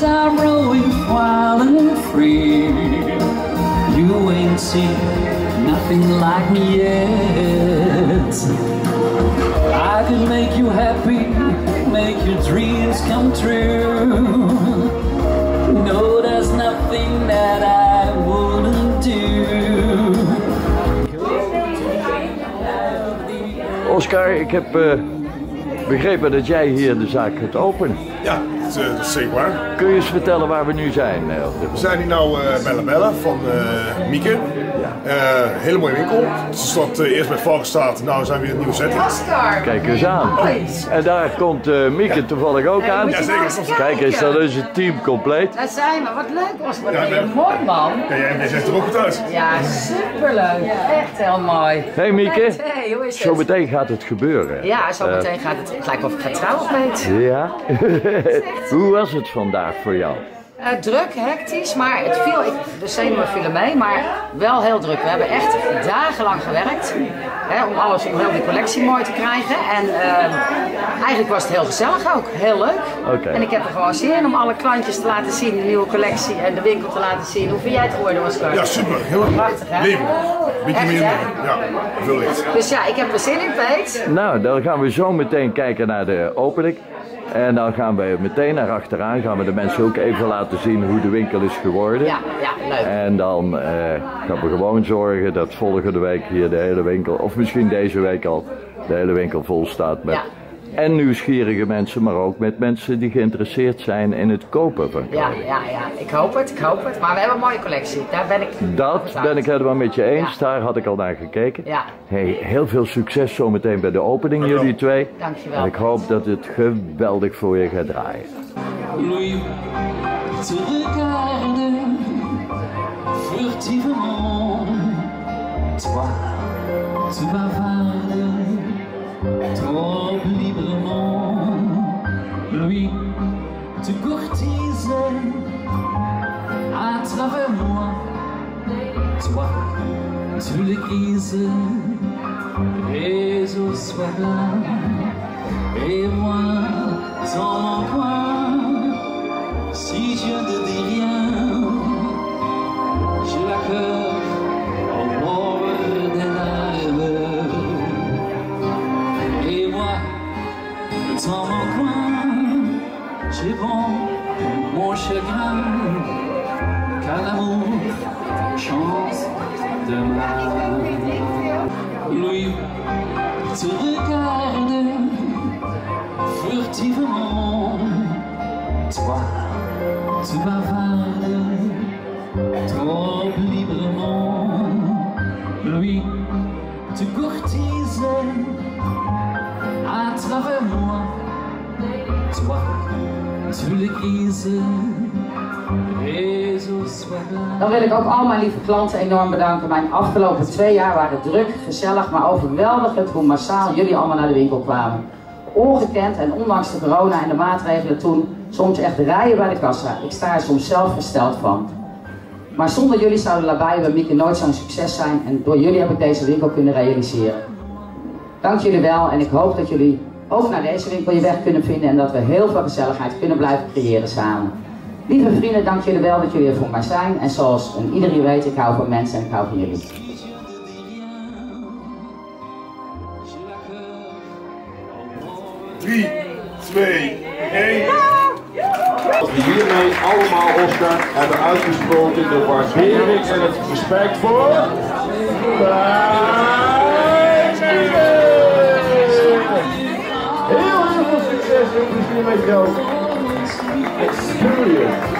seas are rolling wild and free. You ain't seen nothing like me yet. I could make you happy, make your dreams come true. No, there's nothing that I wouldn't do. Oscar, ik heb eh, begrepen dat jij hier de zaak gaat openen. Ja, dat eh, dat is zeker waar. Kun je eens vertellen waar we nu zijn? eh, We zijn hier nou eh bij La Bella van eh Mieke. Eh, hele mooie winkel. Ze stond eh, eerst bij Valkenstaat, nou zijn we weer een nieuwe setting. Kijk eens aan. En daar komt eh Mieke toevallig ook aan. nou eens Kijk eens, dat is het team compleet. Daar zijn we. Wat leuk, Oscar. Wat Ja, ben mooi, man. Ja, jij, jij zegt er ook goed uit. Ja, superleuk. Echt heel mooi. Hey Mieke, Hey, hoe is het? zo meteen gaat het gebeuren. Ja, zo meteen gaat het. Het lijkt wel of ik ga trouwen, weet. Ja? Hoe was het vandaag voor jou? Eh, druk, hectisch, maar het viel, ik, de zenuwen vielen mee, maar wel heel druk. We hebben echt dagenlang gewerkt hè, om alles, om heel die collectie mooi te krijgen. En eh, eigenlijk was het heel gezellig ook, heel leuk. Oké. En ik heb er gewoon zin in om alle klantjes te laten zien, de nieuwe collectie en de winkel te laten zien. Hoe vind jij het geworden, Oscar? Ja, super. Heel Prachtig, hè? Leven. Beetje Echt, meer. hè? Ja, veel licht. Dus ja, ik heb er zin in, Peet. Nou, dan gaan we zo meteen kijken naar de opening. En dan gaan we meteen naar achteraan, gaan we de mensen ook even laten zien hoe de winkel is geworden. Ja, ja, leuk. En dan eh, gaan we gewoon zorgen dat volgende week hier de hele winkel, of misschien deze week al, de hele winkel vol staat met. Ja. En nieuwsgierige mensen, maar ook met mensen die geïnteresseerd zijn in het kopen van Ja, kleding. ja, ja, ik hoop het, ik hoop het. Maar we hebben een mooie collectie, daar ben ik Dat ben ik helemaal met je eens, Ja. daar had ik al naar gekeken. Ja. Hey, heel veel succes zometeen bij de opening, jullie twee. Dankjewel. En ik hoop dat het geweldig voor je gaat draaien. Toi, tu trop te courtise à travers moi. Toi, tu le guises et au soir. Et moi, dans mon coin, si je ne dis rien, j'ai la cœur au bord des larmes. Et moi, dans mon coin, j'ai bon mon chagrin, car l'amour chance de mal. Louis te regarde furtivement. Toi, tu bavardes trop librement. Lui, tu courtises à travers moi. Dan wil ik ook al mijn lieve klanten enorm bedanken. Mijn afgelopen twee jaar waren druk, gezellig, maar overweldigend hoe massaal jullie allemaal naar de winkel kwamen. Ongekend en ondanks de corona en de maatregelen toen soms echt rijen bij de kassa. Ik sta er soms zelf versteld van. Maar zonder jullie zouden Labai bij Mieke nooit zo'n succes zijn en door jullie heb ik deze winkel kunnen realiseren. Dank jullie wel en ik hoop dat jullie ook naar deze winkel je weg kunnen vinden en dat we heel veel gezelligheid kunnen blijven creëren samen. Lieve vrienden, dank jullie wel dat jullie er voor mij zijn. En zoals een iedereen weet, ik hou van mensen en ik hou van jullie. Drie, twee, één. hiermee allemaal Oscar hebben uitgesproken de waardering en het respect voor. anybody knows, experience